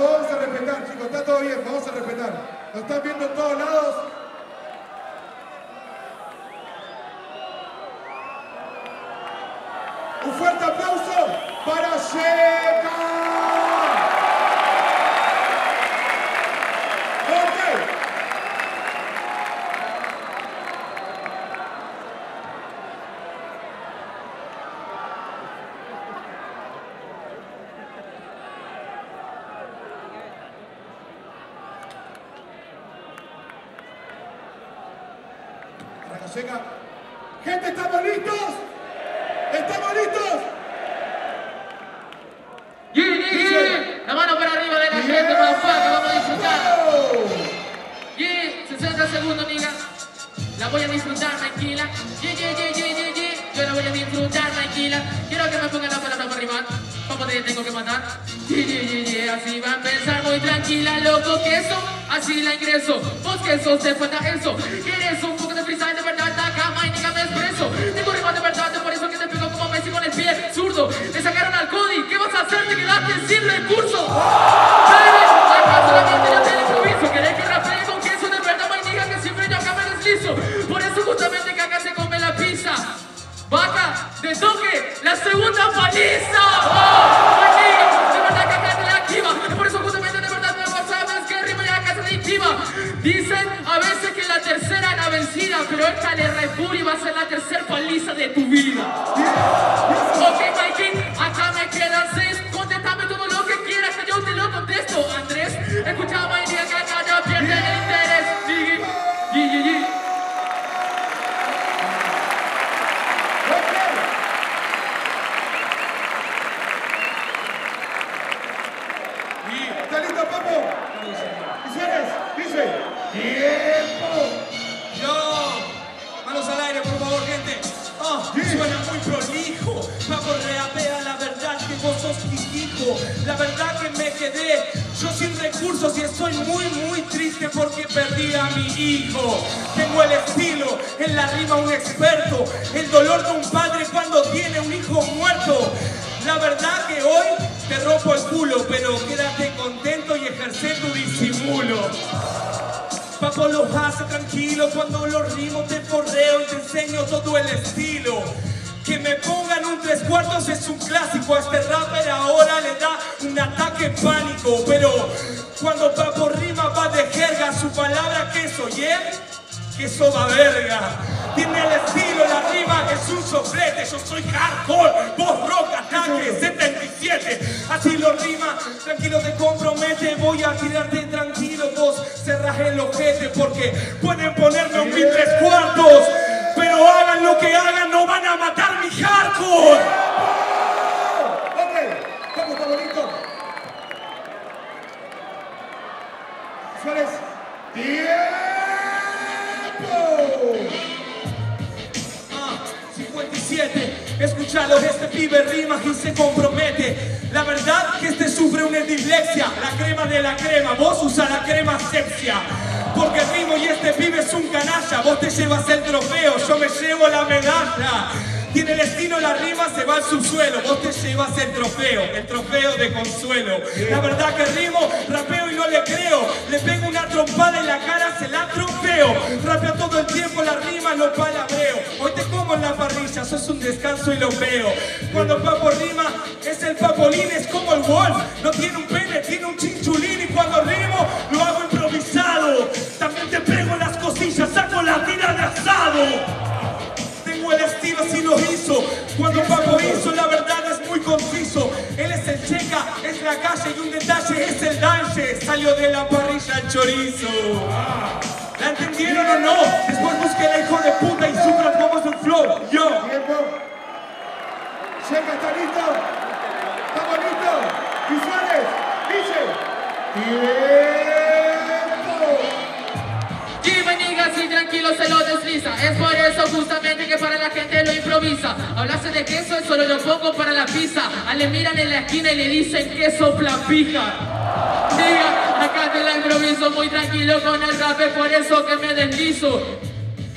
vamos a respetar, chicos, está todo bien, vamos a respetar. Nos están viendo en todos lados. Un fuerte aplauso para Sheka. Ok. Gente, ¿estamos listos? ¿Estamos listos? Yeah, yeah, yeah. La mano para arriba de la gente, motherfucker, vamos a disfrutar. Yeah, 60 segundos, amiga. La voy a disfrutar, tranquila. Yo la voy a disfrutar, tranquila. Quiero que me pongan la palabra para arriba. Vamos, te tengo que matar. Así va a empezar muy tranquila, loco, que eso. Así la ingreso. Vos que sos, te falta eso. Quieres un zurdo. Le sacaron al Cody. ¿Qué vas a hacer? Te quedaste sin recursos. ¿Sabes? Acá solamente yo te improviso. ¿Querés que rapee con queso de verdad, nigga? Que siempre yo acá me deslizo. Por eso justamente que acá se come la pizza. Vaca, de toque, la segunda paliza. Oh, de verdad que acá te la activa. Por eso justamente de verdad no sabes que rima y acá se adictiva. Dicen a veces que la tercera era vencida, pero esta le repuri va a ser la tercera paliza de tu vida. ¿Está listo, Papo? ¿Visuales? Dice. ¡Tiempo! Yo, manos al aire, por favor, gente. Oh, suena muy prolijo. Papo reapea la verdad que vos sos hijo. La verdad que me quedé yo sin recursos y estoy muy, muy triste porque perdí a mi hijo. Tengo el estilo, en la rima un experto. El dolor de un padre cuando tiene un hijo muerto. La verdad que hoy te rompo el culo, pero quédate Papo los hace tranquilo cuando los rimos te forreo y te enseño todo el estilo. Que me pongan un tres cuartos es un clásico. A este rapper ahora le da un ataque pánico. Pero cuando Papo rima va de jerga, su palabra queso, ¿yeah? Queso va verga. Tiene el estilo, la rima es un soplete. Yo soy hardcore, vos rock ataque 77. Así lo rima, tranquilo te compromete. Voy a tirarte Porque pueden ponerme un mil tres cuartos. Pero hagan lo que hagan, no van a matar mi hardcore. ¿Visuales? ¡Tiempo! Ah, 57, escúchalo, este pibe rima y se compromete. La verdad que este sufre una dislexia, la crema de la crema, vos usa la crema sepsia. Porque te llevas el trofeo, yo me llevo la medalla. Tiene destino, la rima se va al subsuelo, vos te llevas el trofeo, el trofeo de consuelo. La verdad que rimo, rapeo y no le creo, le pego una trompada en la cara, se la trofeo. Rapeo todo el tiempo, la rima no palabreo. Hoy te como en la parrilla, sos un descanso y lo veo. Cuando Papo rima, es el papolín, es calle y un detalle es el dance. Salió de la parrilla el chorizo. ¿La entendieron o no? Después busquen a hijo de puta y sufran como es un flow. Yo. Tiempo. Checa, ¿está listo? ¿Estamos listos? Visuales. Dice. Improvisa Hablarse de queso, eso lo pongo para la pizza. A le miran en la esquina y le dicen queso pija Diga, acá te la improviso muy tranquilo con el rap por eso que me deslizo.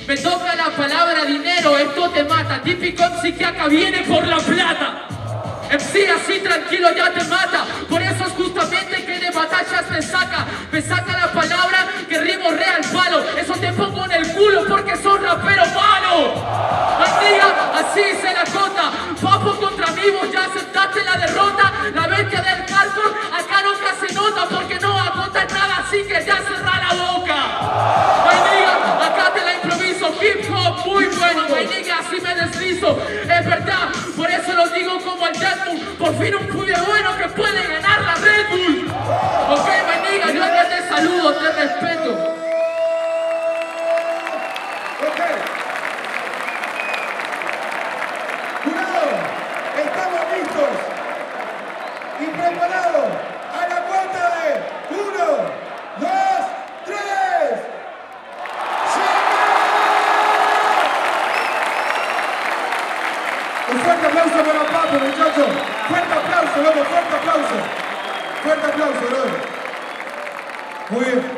Me toca la palabra dinero, esto te mata. Típico MC que acá viene por la plata. MC así tranquilo ya te mata. Por eso es justamente que de batallas me saca, me saca la palabra que rimo real palo. Eso te pongo en el culo porque sos Amiga, acá te la improviso. Hip hop muy bueno, nigga, así me deslizo. Es verdad, por eso lo digo como el Deadpool. Por fin un pibe bueno que puede ganar la Red Bull. Ok, nigga, yo te saludo, te respeto. Estamos listos y preparados a la cuenta de uno, dos, tres. ¡Llegó! Un fuerte aplauso para Papo, muchachos. Fuerte aplauso, loco, fuerte aplauso. Fuerte aplauso, brother. Muy bien.